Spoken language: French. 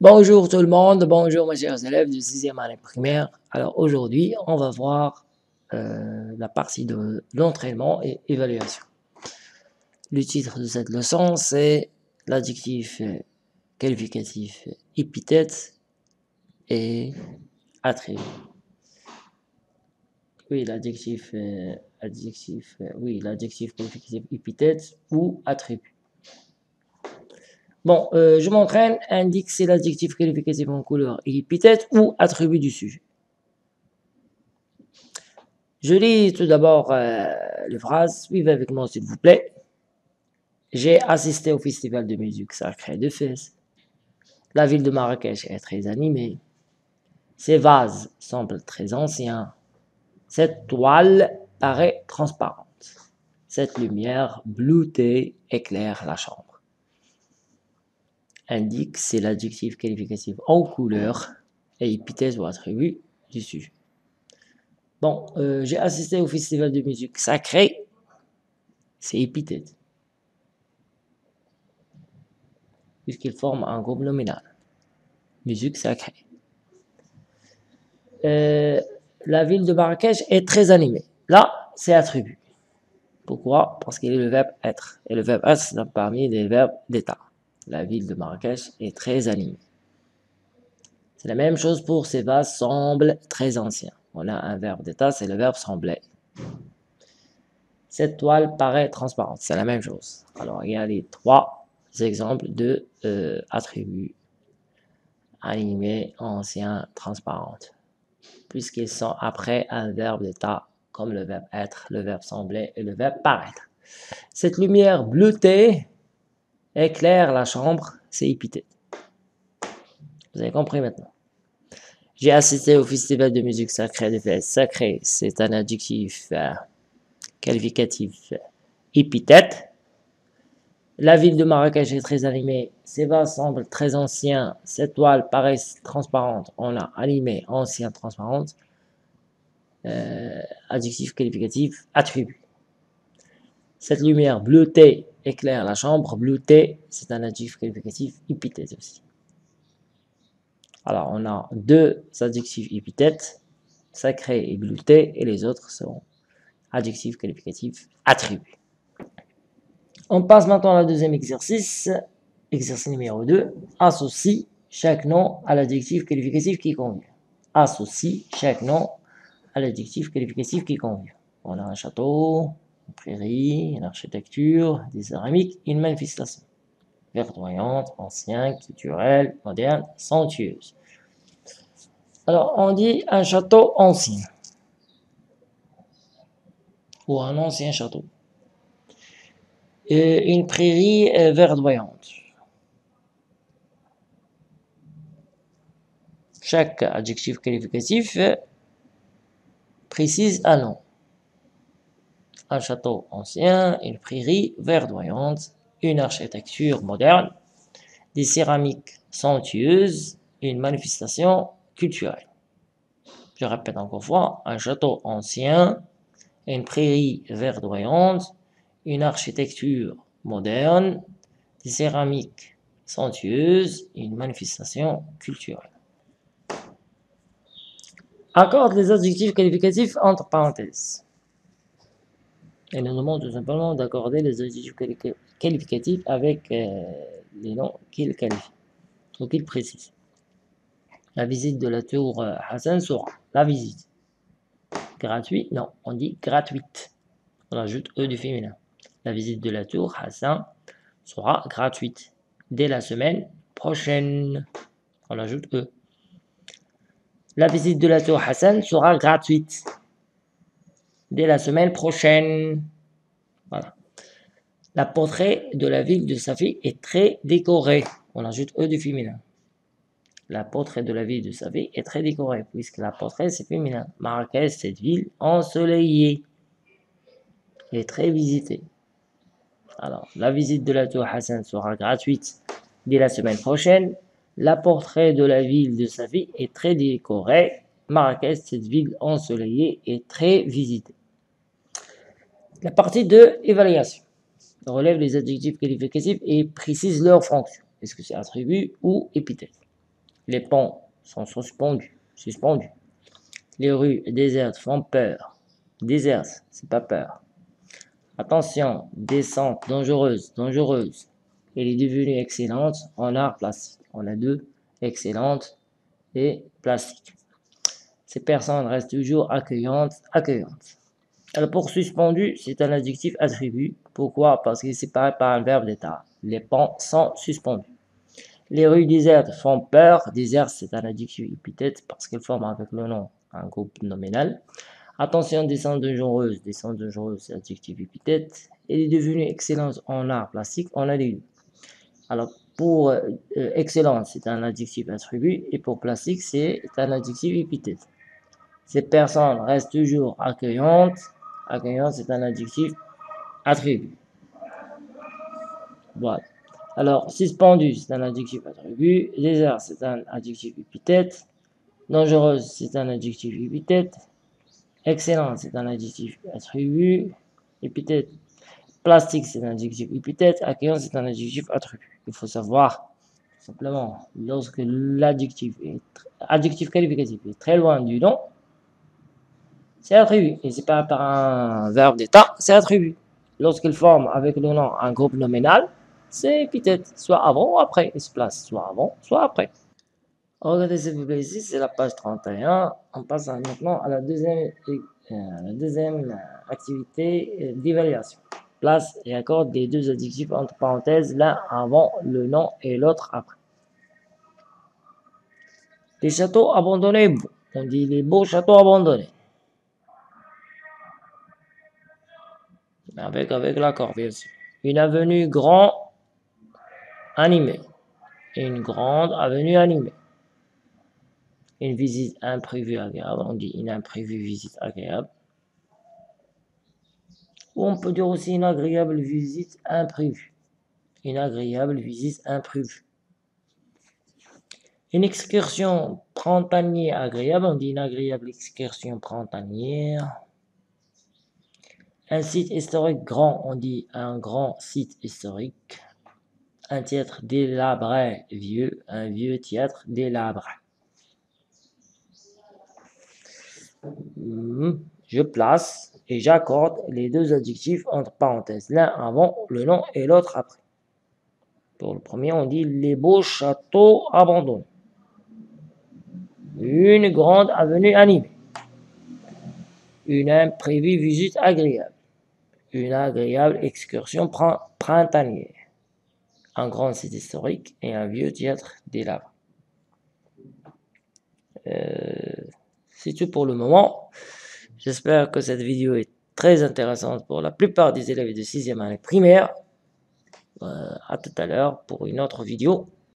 Bonjour tout le monde, bonjour mes chers élèves du 6e année primaire. Alors aujourd'hui, on va voir euh, la partie de l'entraînement et évaluation. Le titre de cette leçon, c'est l'adjectif qualificatif épithète et attribut. Oui, l'adjectif euh, adjectif, euh, oui, qualificatif épithète ou attribut. Bon, euh, je m'entraîne indique c'est l'adjectif qualificatif en couleur et épithète ou attribut du sujet. Je lis tout d'abord euh, les phrases. Suivez avec moi s'il vous plaît. J'ai assisté au festival de musique sacrée de Fès. La ville de Marrakech est très animée. Ces vases semblent très anciens. Cette toile paraît transparente. Cette lumière bleutée éclaire la chambre. Indique, c'est l'adjectif qualificatif en couleur et épithète ou attribut du sujet. Bon, euh, j'ai assisté au festival de musique sacrée. C'est épithète. Puisqu'il forme un groupe nominal. Musique sacrée. Euh, la ville de Marrakech est très animée. Là, c'est attribut. Pourquoi? Parce qu'il est le verbe être. Et le verbe être, c'est parmi les verbes d'état. La ville de Marrakech est très animée. C'est la même chose pour ces vases semblent très anciens. On a un verbe d'état, c'est le verbe sembler. Cette toile paraît transparente. C'est la même chose. Alors, il y a les trois exemples de euh, attributs animés, anciens, transparentes puisqu'ils sont après un verbe d'état comme le verbe être, le verbe sembler et le verbe paraître. Cette lumière bleutée éclaire la chambre, c'est épithète. Vous avez compris maintenant. J'ai assisté au festival de musique sacrée de fête. Sacré, c'est un adjectif euh, qualificatif épithète. La ville de Marrakech est très animée. Ces vases semblent très anciens. Cette toile paraît transparente. On a animé, ancien, transparente. Euh, adjectif qualificatif, attribut. Cette lumière bleutée éclaire la chambre. Bleutée, c'est un adjectif qualificatif épithète aussi. Alors, on a deux adjectifs épithètes, sacré et bleuté, et les autres sont adjectifs qualificatifs attributs. On passe maintenant à la deuxième exercice. Exercice numéro 2. Associe chaque nom à l'adjectif qualificatif qui convient. Associe chaque nom à l'adjectif qualificatif qui convient. On a un château, prairie, une architecture, des céramiques, une manifestation. Verdoyante, ancien, culturel, moderne, somptueuse. Alors, on dit un château ancien. Ou un ancien château une prairie euh, verdoyante. Chaque adjectif qualificatif précise un nom. Un château ancien, une prairie verdoyante, une architecture moderne, des céramiques somptueuses, une manifestation culturelle. Je répète encore une fois, un château ancien, une prairie verdoyante, une architecture moderne, des céramiques somptueuses une manifestation culturelle. Accorde les adjectifs qualificatifs entre parenthèses. Et nous demande tout simplement d'accorder les adjectifs qualificatifs avec euh, les noms qu'ils qualifient ou qu'ils précisent. La visite de la tour euh, Hassan sera la visite. Gratuit, non, on dit gratuite. On ajoute E du féminin. La visite de la tour Hassan sera gratuite dès la semaine prochaine. On ajoute E. La visite de la tour Hassan sera gratuite dès la semaine prochaine. Voilà. La portrait de la ville de Safi est très décoré. On ajoute E du féminin. La portrait de la ville de Safi est très décorée, puisque la portrait c'est féminin. Marrakech, cette ville ensoleillée, est très visitée. Alors, la visite de la tour Hassan sera gratuite dès la semaine prochaine. La portrait de la ville de Safi est très décorée. Marrakech, cette ville ensoleillée, est très visitée. La partie de évaluation relève les adjectifs qualificatifs et précise leur fonction. Est-ce que c'est attribut ou épithète? Les ponts sont suspendus. suspendus. Les rues désertes font peur. Désertes, c'est pas peur. Attention, descente dangereuse, dangereuse. Elle est devenue excellente en art plastique. On a deux, excellente et plastique. Ces personnes restent toujours accueillantes, accueillantes. Alors pour suspendu, c'est un adjectif attribut. Pourquoi? Parce qu'il est séparé par un verbe d'état. Les ponts sont suspendus. Les rues désertes font peur. Désert, c'est un adjectif épithète parce qu'elle forme avec le nom un groupe nominal. Attention, descente dangereuse. Descente dangereuse, c'est adjectif épithète. Elle est devenue excellente en art plastique. On a les deux. Alors, pour euh, excellence, c'est un adjectif attribut. Et pour plastique, c'est un adjectif épithète. Ces personnes restent toujours accueillantes. Accueillante, c'est un adjectif attribut. Voilà. Alors, suspendu, c'est un adjectif attribut. Désert, c'est un adjectif épithète. Dangereuse, c'est un adjectif épithète. Excellent, c'est un adjectif attribut. Épithète. Plastique, c'est un adjectif épithète. Accueillant, c'est un adjectif attribut. Il faut savoir, simplement, lorsque l'adjectif est adjectif qualificatif est très loin du nom, c'est attribut. Et c'est pas par un verbe d'état, c'est attribut. Lorsqu'il forme avec le nom un groupe nominal, c'est épithète, soit avant ou après. Il se place soit avant, soit après. Regardez s'il vous plaît ici, c'est la page 31. On passe maintenant à la deuxième, euh, deuxième activité euh, d'évaluation. Place et accorde les deux adjectifs entre parenthèses, l'un avant le nom et l'autre après. Les châteaux abandonnés, on dit les beaux châteaux abandonnés. Avec, avec l'accord, bien sûr. Une avenue grand animée. Une grande avenue animée. Une visite imprévue agréable. On dit une imprévue visite agréable. Ou on peut dire aussi une agréable visite imprévue. Une agréable visite imprévue. Une excursion printanière agréable, on dit une agréable excursion printanière. Un site historique grand, on dit un grand site historique. Un théâtre délabré, vieux, un vieux théâtre délabré. Hmm, je place et j'accorde les deux adjectifs entre parenthèses, l'un avant le nom et l'autre après. Pour le premier, on dit les beaux châteaux abandonnés. Une grande avenue animée. Une imprévue visite agréable. Une agréable excursion printanière. Un grand site historique et un vieux théâtre des laves. Euh, c'est tout pour le moment. J'espère que cette vidéo est très intéressante pour la plupart des élèves de 6e année primaire. Euh, à tout à l'heure pour une autre vidéo.